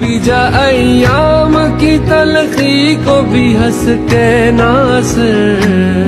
बीजा अयाम की तलखी को भी हंस के नासर